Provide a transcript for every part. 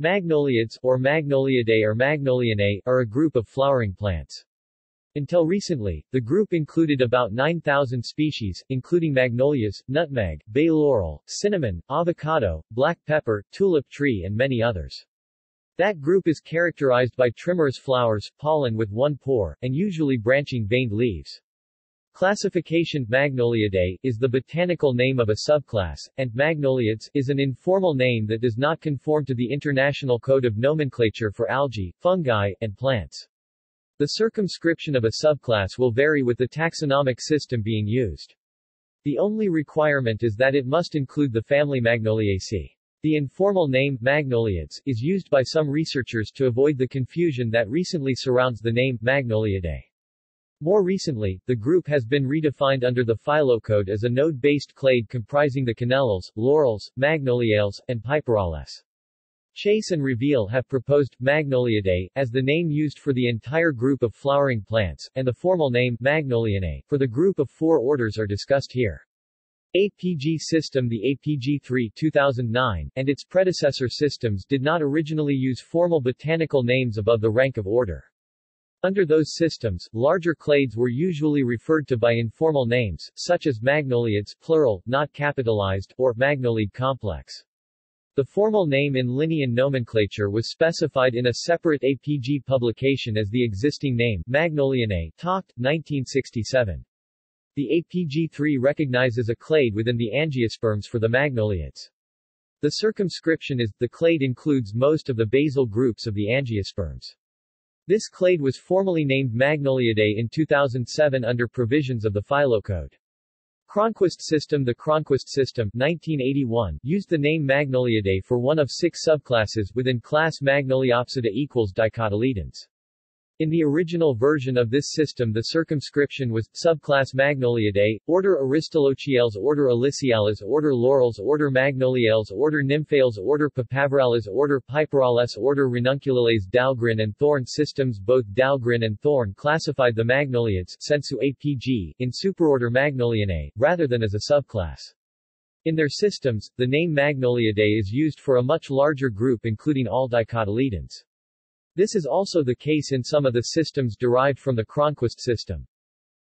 Magnoliids, or Magnoliidae or Magnolianae, are a group of flowering plants. Until recently, the group included about 9,000 species, including magnolias, nutmeg, bay laurel, cinnamon, avocado, black pepper, tulip tree and many others. That group is characterized by trimerous flowers, pollen with one pore, and usually branching veined leaves. Classification Magnoliidae is the botanical name of a subclass, and Magnoliids is an informal name that does not conform to the International Code of Nomenclature for algae, fungi, and plants. The circumscription of a subclass will vary with the taxonomic system being used. The only requirement is that it must include the family Magnoliaceae. The informal name, Magnoliids, is used by some researchers to avoid the confusion that recently surrounds the name, Magnoliidae. More recently, the group has been redefined under the Phylocode as a node-based clade comprising the Canellales, Laurales, magnoliales, and piperales. Chase and Reveal have proposed Magnoliidae as the name used for the entire group of flowering plants, and the formal name Magnolianae for the group of four orders are discussed here. APG system The APG-3 2009 and its predecessor systems did not originally use formal botanical names above the rank of order. Under those systems, larger clades were usually referred to by informal names, such as magnoliids plural, not capitalized, or magnoliid complex. The formal name in Linnean nomenclature was specified in a separate APG publication as the existing name, Magnolianae, Takht, 1967. The APG-3 recognizes a clade within the angiosperms for the magnoliids. The circumscription is, the clade includes most of the basal groups of the angiosperms. This clade was formally named Magnoliidae in 2007 under provisions of the Phylocode. Cronquist system The Cronquist system 1981 used the name Magnoliidae for one of six subclasses within class Magnoliopsida equals dicotyledons. In the original version of this system the circumscription was, subclass Magnoliidae, order Aristolochiales order Illiciales order Laurales order Magnoliales order Nymphaeales order Papaverales order Piperales order Ranunculales Dahlgren and Thorne systems Both Dahlgren and Thorne classified the Magnoliids sensu APG, in superorder Magnolianae, rather than as a subclass. In their systems, the name Magnoliidae is used for a much larger group including all dicotyledons. This is also the case in some of the systems derived from the Cronquist system.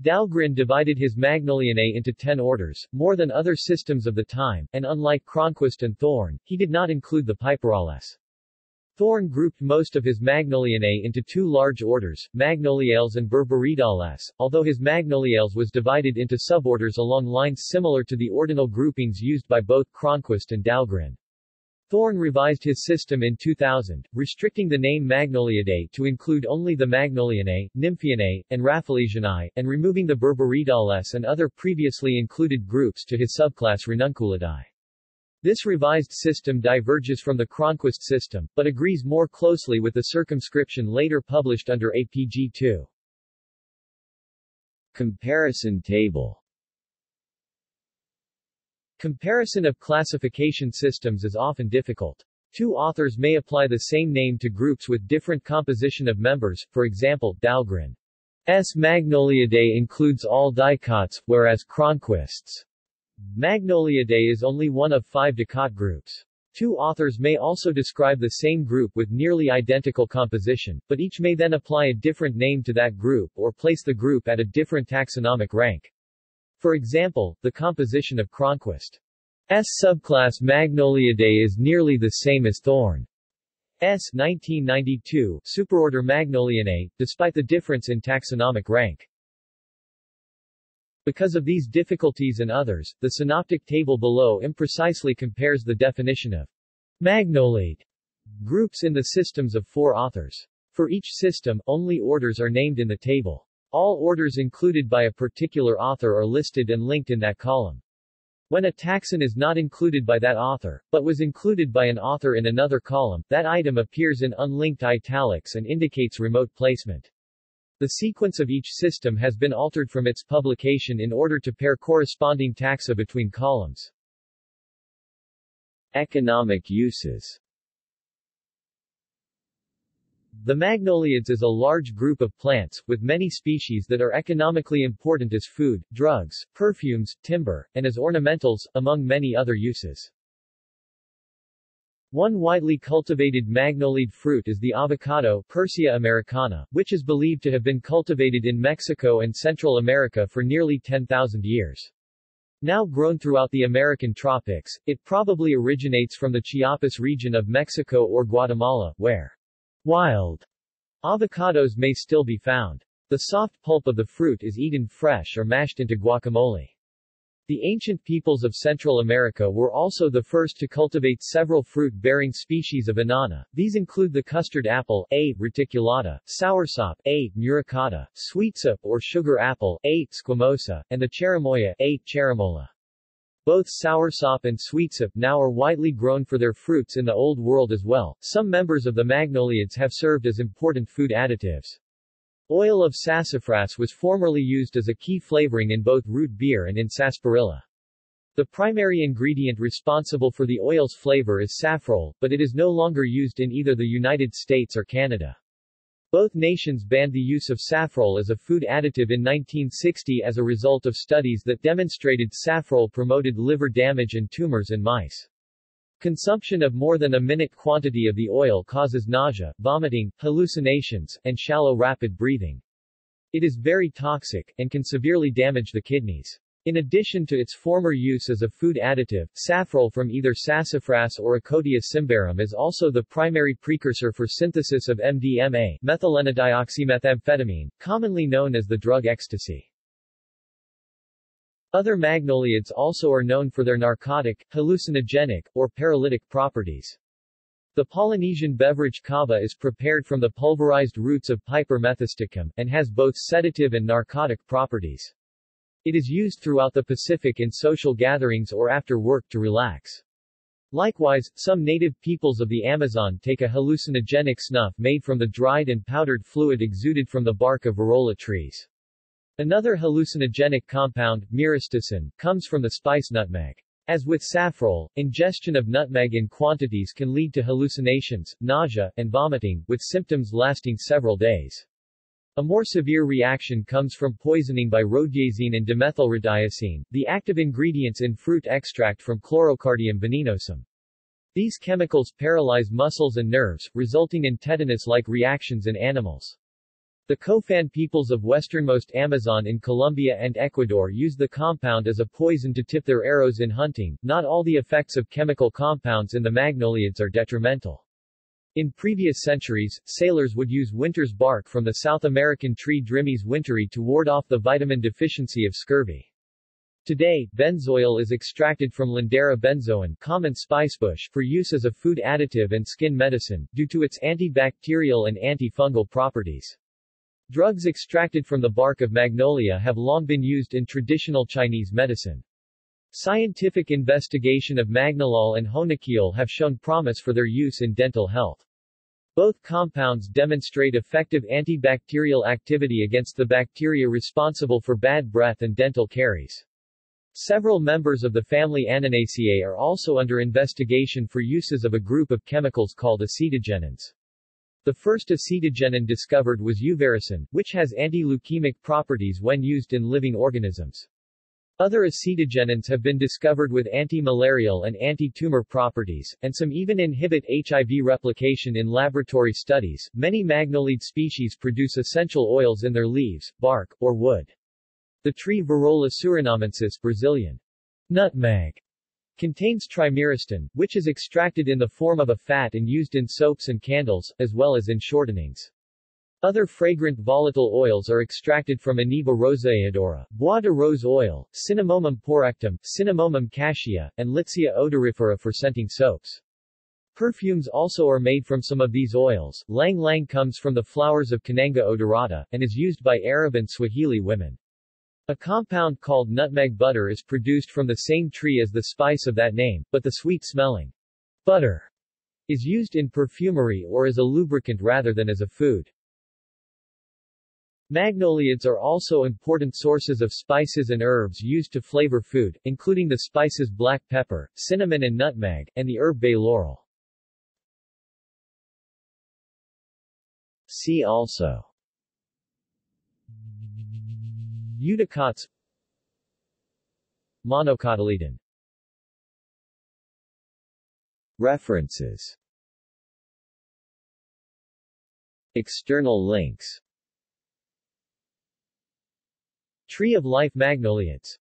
Dahlgren divided his Magnolianae into ten orders, more than other systems of the time, and unlike Cronquist and Thorne, he did not include the Piperales. Thorne grouped most of his Magnolianae into two large orders, Magnoliales and Berberidales, although his Magnoliales was divided into suborders along lines similar to the ordinal groupings used by both Cronquist and Dahlgren. Thorne revised his system in 2000, restricting the name Magnoliidae to include only the Magnolianae, Nymphaeanae, and Rafflesianae, and removing the Berberidales and other previously included groups to his subclass Ranunculidae. This revised system diverges from the Cronquist system, but agrees more closely with the circumscription later published under APG-2. Comparison table Comparison of classification systems is often difficult. Two authors may apply the same name to groups with different composition of members, for example, Dahlgren's Magnoliidae includes all dicots, whereas Cronquist's Magnoliidae is only one of five dicot groups. Two authors may also describe the same group with nearly identical composition, but each may then apply a different name to that group or place the group at a different taxonomic rank. For example, the composition of Cronquist's subclass Magnoliidae is nearly the same as Thorne's 1992 superorder Magnolianae, despite the difference in taxonomic rank. Because of these difficulties and others, the synoptic table below imprecisely compares the definition of magnoliid groups in the systems of four authors. For each system, only orders are named in the table. All orders included by a particular author are listed and linked in that column. When a taxon is not included by that author, but was included by an author in another column, that item appears in unlinked italics and indicates remote placement. The sequence of each system has been altered from its publication in order to pair corresponding taxa between columns. Economic uses the magnoliids is a large group of plants, with many species that are economically important as food, drugs, perfumes, timber, and as ornamentals, among many other uses. One widely cultivated magnoliid fruit is the avocado Persea americana, which is believed to have been cultivated in Mexico and Central America for nearly 10,000 years. Now grown throughout the American tropics, it probably originates from the Chiapas region of Mexico or Guatemala, where wild avocados may still be found. The soft pulp of the fruit is eaten fresh or mashed into guacamole. The ancient peoples of Central America were also the first to cultivate several fruit-bearing species of Annona. These include the custard apple, A. reticulata, soursop, A. muricata, sweetsop or sugar apple, A. squamosa, and the cherimoya, A. cherimola. Both soursop and sweetsop now are widely grown for their fruits in the Old World as well. Some members of the magnoliids have served as important food additives. Oil of sassafras was formerly used as a key flavoring in both root beer and in sarsaparilla. The primary ingredient responsible for the oil's flavor is safrole, but it is no longer used in either the United States or Canada. Both nations banned the use of safrole as a food additive in 1960 as a result of studies that demonstrated safrole promoted liver damage and tumors in mice. Consumption of more than a minute quantity of the oil causes nausea, vomiting, hallucinations, and shallow rapid breathing. It is very toxic, and can severely damage the kidneys. In addition to its former use as a food additive, safrole from either sassafras or Ocotea cymbarum is also the primary precursor for synthesis of MDMA, methylenedioxymethamphetamine, commonly known as the drug ecstasy. Other magnoliids also are known for their narcotic, hallucinogenic, or paralytic properties. The Polynesian beverage kava is prepared from the pulverized roots of Piper methysticum, and has both sedative and narcotic properties. It is used throughout the Pacific in social gatherings or after work to relax. Likewise, some native peoples of the Amazon take a hallucinogenic snuff made from the dried and powdered fluid exuded from the bark of virola trees. Another hallucinogenic compound, myristicin, comes from the spice nutmeg. As with safrole, ingestion of nutmeg in quantities can lead to hallucinations, nausea, and vomiting, with symptoms lasting several days. A more severe reaction comes from poisoning by rhodioxine and dimethylrhodioxine, the active ingredients in fruit extract from Chlorocardium venenosum. These chemicals paralyze muscles and nerves, resulting in tetanus-like reactions in animals. The Kofan peoples of westernmost Amazon in Colombia and Ecuador use the compound as a poison to tip their arrows in hunting. Not all the effects of chemical compounds in the magnoliids are detrimental. In previous centuries, sailors would use winter's bark from the South American tree Drimys winteri to ward off the vitamin deficiency of scurvy. Today, benzoyl is extracted from Lindera benzoin common spicebush for use as a food additive and skin medicine, due to its antibacterial and antifungal properties. Drugs extracted from the bark of magnolia have long been used in traditional Chinese medicine. Scientific investigation of magnolol and honokiol have shown promise for their use in dental health. Both compounds demonstrate effective antibacterial activity against the bacteria responsible for bad breath and dental caries. Several members of the family Annonaceae are also under investigation for uses of a group of chemicals called acetogenins. The first acetogenin discovered was uvaricin, which has anti-leukemic properties when used in living organisms. Other acetogenins have been discovered with anti-malarial and anti-tumor properties, and some even inhibit HIV replication in laboratory studies. Many magnoliid species produce essential oils in their leaves, bark, or wood. The tree Virola surinamensis Brazilian nutmeg Contains trimyristin, which is extracted in the form of a fat and used in soaps and candles, as well as in shortenings. Other fragrant volatile oils are extracted from Aniba rosaeodora, bois de rose oil, Cinnamomum porrectum, Cinnamomum cassia, and Litsea odorifera for scenting soaps. Perfumes also are made from some of these oils. Lang lang comes from the flowers of Cananga odorata, and is used by Arab and Swahili women. A compound called nutmeg butter is produced from the same tree as the spice of that name, but the sweet-smelling butter is used in perfumery or as a lubricant rather than as a food. Magnoliids are also important sources of spices and herbs used to flavor food, including the spices black pepper, cinnamon and nutmeg, and the herb bay laurel. See also. Eudicots. Monocotyledon. References. External links Tree of Life Magnoliids